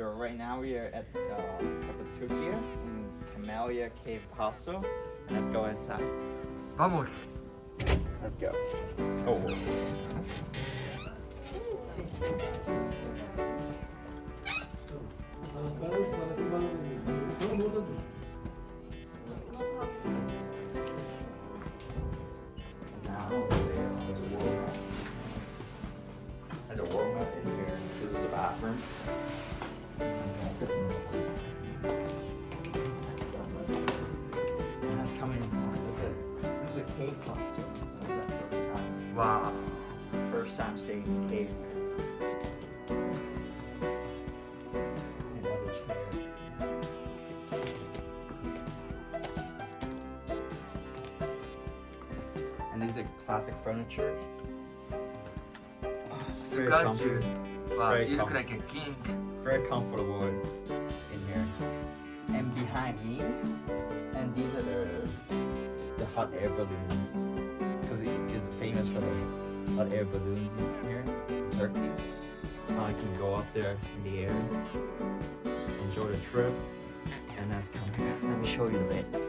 So right now we are at uh, in Camellia Cave Hostel, and let's go inside. Vamos. Let's go. Oh. Now costume. So that first time. Wow. First time staying in a cave. It has a chair. And these are classic furniture. Oh, it's very Got comfy. you. Wow, you look like a king. very comfortable in here. And behind me, and these are the the hot air balloons, because it is famous for the hot air balloons in here, in Turkey. You can go up there in the air, enjoy the trip, and let's come here. Let me show you the beds.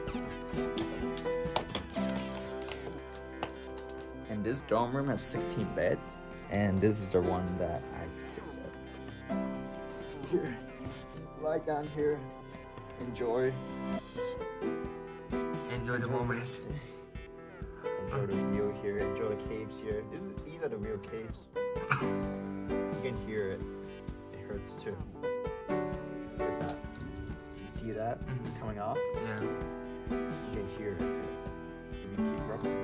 And this dorm room has 16 beds, and this is the one that I stayed at here. Lie down here. Enjoy. Enjoy the moment. Enjoy the view here. Enjoy the caves here. This is, these are the real caves. You can hear it. It hurts too. Like that. You see that Mhm. coming off? Yeah. You can hear it too. You keep rubbing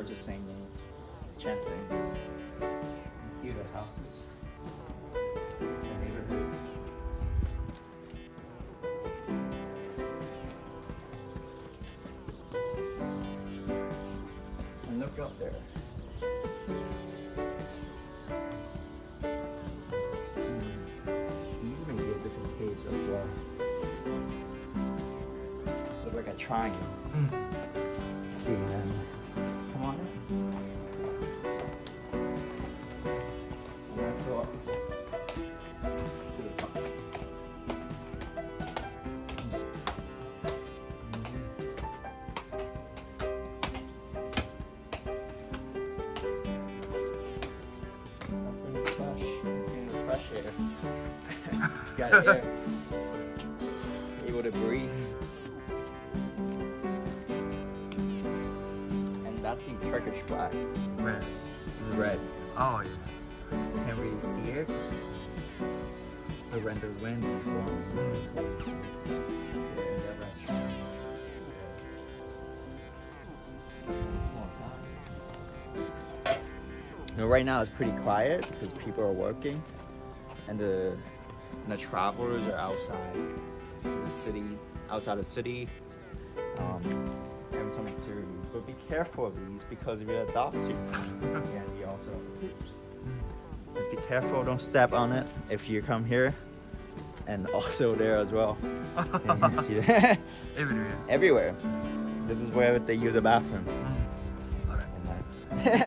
birds are singing, chanting. The houses. The neighborhood. And look up there. Hmm. These may be different caves as well. Look like a triangle. Mm. see then. Air. Got air. Able to breathe. And that's the Turkish flag. Where? It's red. Oh yeah. So can't really see it. The render wind is blowing towards the yeah, that restaurant. Yeah. Small town. No, right now it's pretty quiet because people are working, and the and the travelers are outside the city, outside the city, um, having some activities. But be careful of these because if you adopt you, yeah, you also. Just be careful, don't step on it if you come here. And also there as well. And you see that? Everywhere. Everywhere. This is where they use a bathroom.